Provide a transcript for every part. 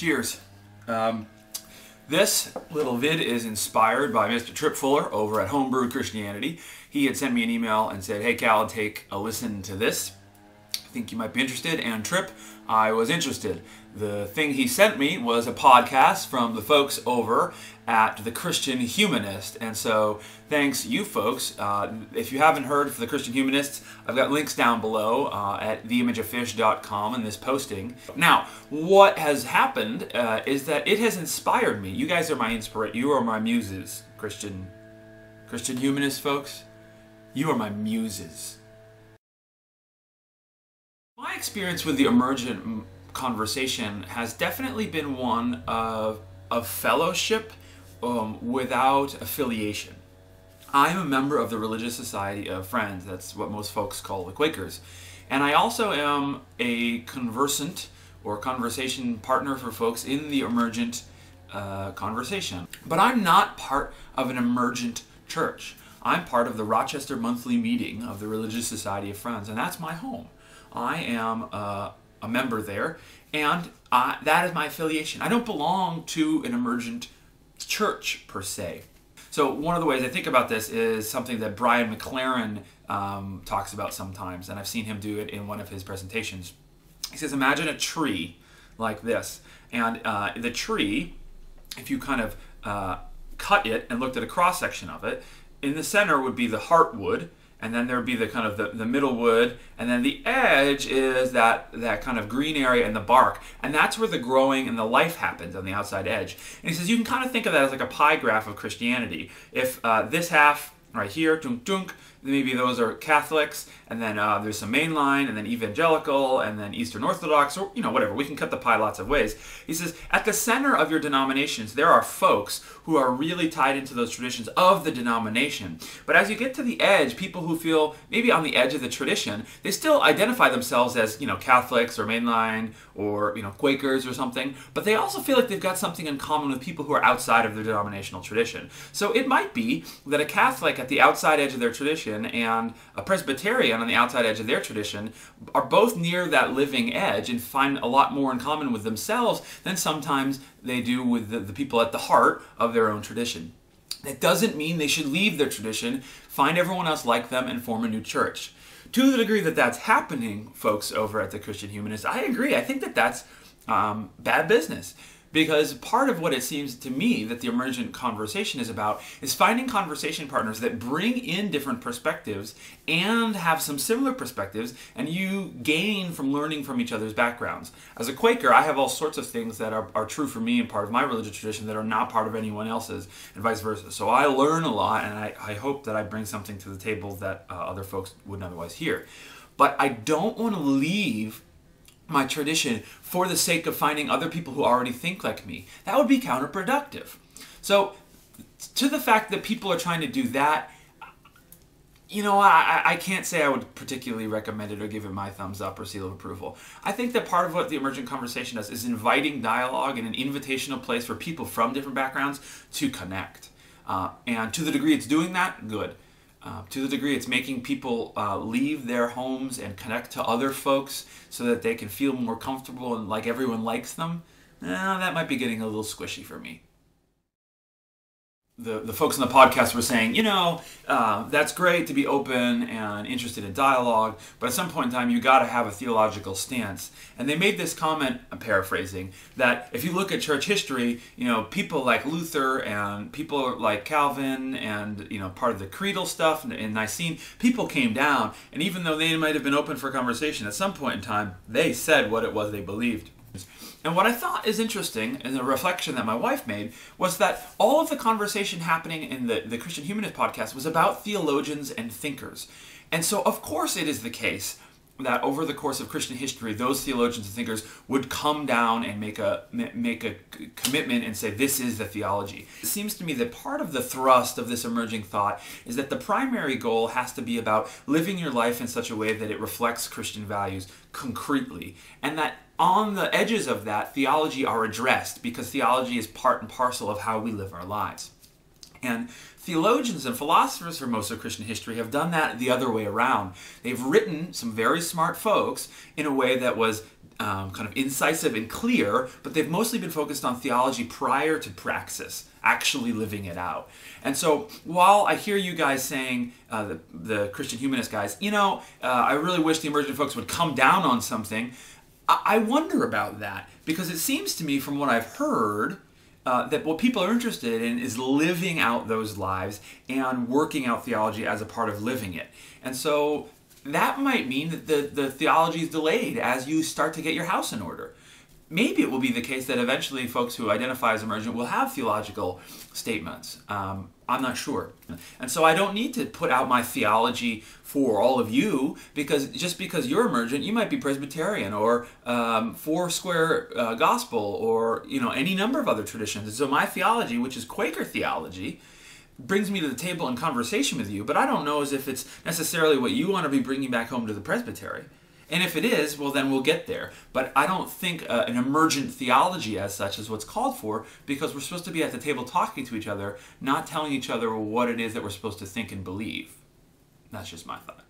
Cheers. Um, this little vid is inspired by Mr. Tripp Fuller over at Homebrew Christianity. He had sent me an email and said, Hey, Cal, take a listen to this. Think you might be interested. And Tripp, I was interested. The thing he sent me was a podcast from the folks over at The Christian Humanist. And so, thanks, you folks. Uh, if you haven't heard for The Christian Humanists, I've got links down below uh, at theimageoffish.com in this posting. Now, what has happened uh, is that it has inspired me. You guys are my inspiration. You are my muses, Christian, Christian Humanist folks. You are my muses. Experience with the emergent conversation has definitely been one of, of fellowship um, without affiliation. I'm a member of the Religious Society of Friends. That's what most folks call the Quakers. And I also am a conversant or conversation partner for folks in the emergent uh, conversation. But I'm not part of an emergent church. I'm part of the Rochester monthly meeting of the Religious Society of Friends, and that's my home. I am uh, a member there, and uh, that is my affiliation. I don't belong to an emergent church per se. So one of the ways I think about this is something that Brian McLaren um, talks about sometimes, and I've seen him do it in one of his presentations. He says, imagine a tree like this, and uh, the tree, if you kind of uh, cut it and looked at a cross section of it, in the center would be the heartwood, and then there would be the kind of the, the middle wood and then the edge is that that kind of green area and the bark. And that's where the growing and the life happens on the outside edge. And he says you can kind of think of that as like a pie graph of christianity. If uh, this half right here dunk dunk maybe those are Catholics, and then uh, there's some mainline, and then evangelical, and then Eastern Orthodox, or you know, whatever. We can cut the pie lots of ways. He says, at the center of your denominations, there are folks who are really tied into those traditions of the denomination. But as you get to the edge, people who feel maybe on the edge of the tradition, they still identify themselves as, you know, Catholics or mainline or, you know, Quakers or something, but they also feel like they've got something in common with people who are outside of their denominational tradition. So it might be that a Catholic at the outside edge of their tradition tradition and a Presbyterian on the outside edge of their tradition are both near that living edge and find a lot more in common with themselves than sometimes they do with the, the people at the heart of their own tradition. That doesn't mean they should leave their tradition, find everyone else like them, and form a new church. To the degree that that's happening, folks over at the Christian Humanist, I agree. I think that that's um, bad business because part of what it seems to me that the emergent conversation is about is finding conversation partners that bring in different perspectives and have some similar perspectives and you gain from learning from each other's backgrounds. As a quaker i have all sorts of things that are, are true for me and part of my religious tradition that are not part of anyone else's and vice versa. So i learn a lot and i, I hope that i bring something to the table that uh, other folks wouldn't otherwise hear. But i don't want to leave my tradition for the sake of finding other people who already think like me. That would be counterproductive. So, to the fact that people are trying to do that, you know, I, I can't say I would particularly recommend it or give it my thumbs up or seal of approval. I think that part of what the emergent conversation does is inviting dialogue and an invitational place for people from different backgrounds to connect. Uh, and to the degree it's doing that, good. Uh, to the degree it's making people uh, leave their homes and connect to other folks so that they can feel more comfortable and like everyone likes them, eh, that might be getting a little squishy for me the, the folks on the podcast were saying, you know, uh, that's great to be open and interested in dialogue, but at some point in time, you got to have a theological stance. And they made this comment, I'm paraphrasing, that if you look at church history, you know, people like Luther and people like Calvin and, you know, part of the creedal stuff in Nicene, people came down, and even though they might have been open for conversation, at some point in time, they said what it was they believed. And what I thought is interesting, and the reflection that my wife made, was that all of the conversation happening in the, the Christian Humanist podcast was about theologians and thinkers. And so, of course, it is the case that over the course of Christian history, those theologians and thinkers would come down and make a make a commitment and say, "This is the theology." It seems to me that part of the thrust of this emerging thought is that the primary goal has to be about living your life in such a way that it reflects Christian values concretely, and that on the edges of that, theology are addressed because theology is part and parcel of how we live our lives. And theologians and philosophers for most of Christian history have done that the other way around. They've written some very smart folks in a way that was um, kind of incisive and clear, but they've mostly been focused on theology prior to praxis, actually living it out. And so while I hear you guys saying, uh, the, the, Christian humanist guys, you know, uh, I really wish the emergent folks would come down on something, I, I wonder about that because it seems to me from what I've heard, uh, that what people are interested in is living out those lives and working out theology as a part of living it. And so that might mean that the, the theology is delayed as you start to get your house in order. Maybe it will be the case that eventually folks who identify as emergent will have theological statements. Um, I'm not sure. And so I don't need to put out my theology for all of you because just because you're emergent, you might be Presbyterian or um, Four Square uh, Gospel or you know any number of other traditions. And so my theology, which is Quaker theology, brings me to the table in conversation with you, but I don't know as if it's necessarily what you want to be bringing back home to the presbytery. And if it is, well, then we'll get there. But I don't think uh, an emergent theology as such is what's called for because we're supposed to be at the table talking to each other, not telling each other what it is that we're supposed to think and believe. That's just my thought.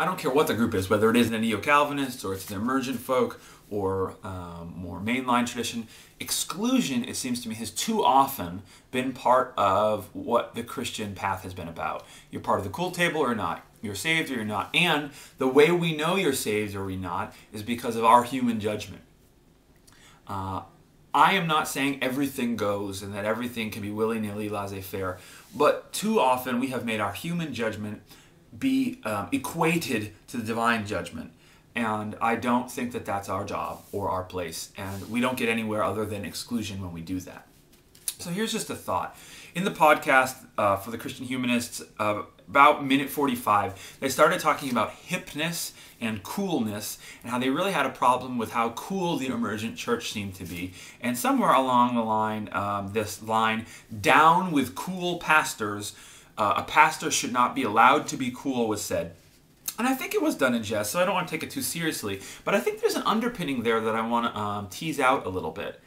I don't care what the group is, whether it is a neo-Calvinist or it's an emergent folk or um, more mainline tradition. Exclusion, it seems to me, has too often been part of what the Christian path has been about. You're part of the cool table or not. You're saved or you're not. And the way we know you're saved or we not is because of our human judgment. Uh, I am not saying everything goes and that everything can be willy-nilly laissez-faire, but too often we have made our human judgment be um, equated to the divine judgment. And I don't think that that's our job or our place. And we don't get anywhere other than exclusion when we do that. So here's just a thought. In the podcast uh, for the Christian Humanists, uh, about minute 45, they started talking about hipness and coolness and how they really had a problem with how cool the emergent church seemed to be. And somewhere along the line, um, this line, down with cool pastors, uh, a pastor should not be allowed to be cool was said. And I think it was done in jest, so I don't want to take it too seriously. But I think there's an underpinning there that I want to um, tease out a little bit.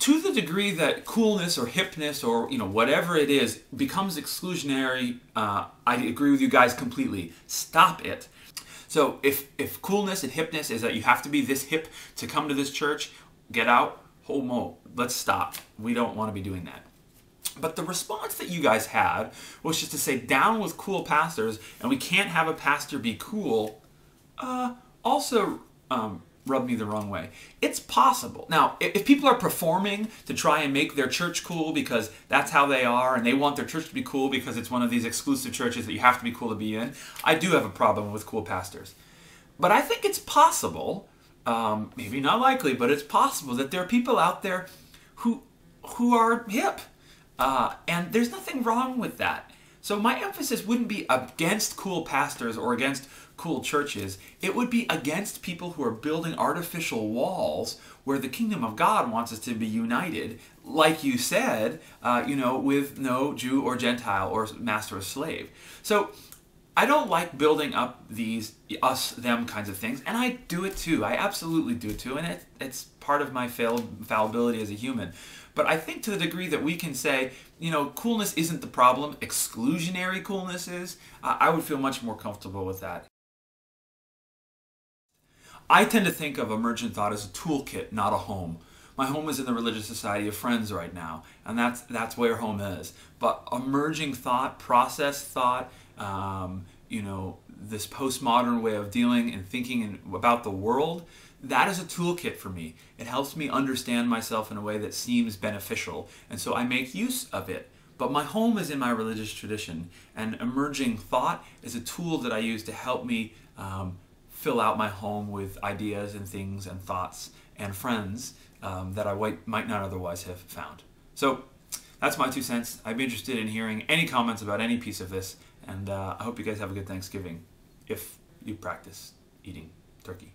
To the degree that coolness or hipness or you know whatever it is becomes exclusionary, uh, I agree with you guys completely. Stop it. So if if coolness and hipness is that you have to be this hip to come to this church, get out. Homo, let's stop. We don't want to be doing that. But the response that you guys had was just to say, down with cool pastors, and we can't have a pastor be cool, uh, also um, rubbed me the wrong way. It's possible. Now, if people are performing to try and make their church cool because that's how they are, and they want their church to be cool because it's one of these exclusive churches that you have to be cool to be in, I do have a problem with cool pastors. But I think it's possible, um, maybe not likely, but it's possible that there are people out there who who are hip uh, and there's nothing wrong with that. So my emphasis wouldn't be against cool pastors or against cool churches. It would be against people who are building artificial walls where the kingdom of God wants us to be united, like you said, uh, you know, with no Jew or Gentile or master or slave. So I don't like building up these us them kinds of things, and I do it too. I absolutely do it too, and it, it's part of my fail, fallibility as a human. But I think to the degree that we can say, you know, coolness isn't the problem, exclusionary coolness is, uh, I would feel much more comfortable with that. I tend to think of emergent thought as a toolkit, not a home. My home is in the Religious Society of Friends right now, and that's that's where home is. But emerging thought, process thought, um, you know, this postmodern way of dealing and thinking and, about the world, that is a toolkit for me. It helps me understand myself in a way that seems beneficial, and so I make use of it. But my home is in my religious tradition, and emerging thought is a tool that I use to help me um, fill out my home with ideas and things and thoughts and friends um, that I might not otherwise have found. So that's my two cents. I'd be interested in hearing any comments about any piece of this, and uh, I hope you guys have a good Thanksgiving if you practice eating turkey.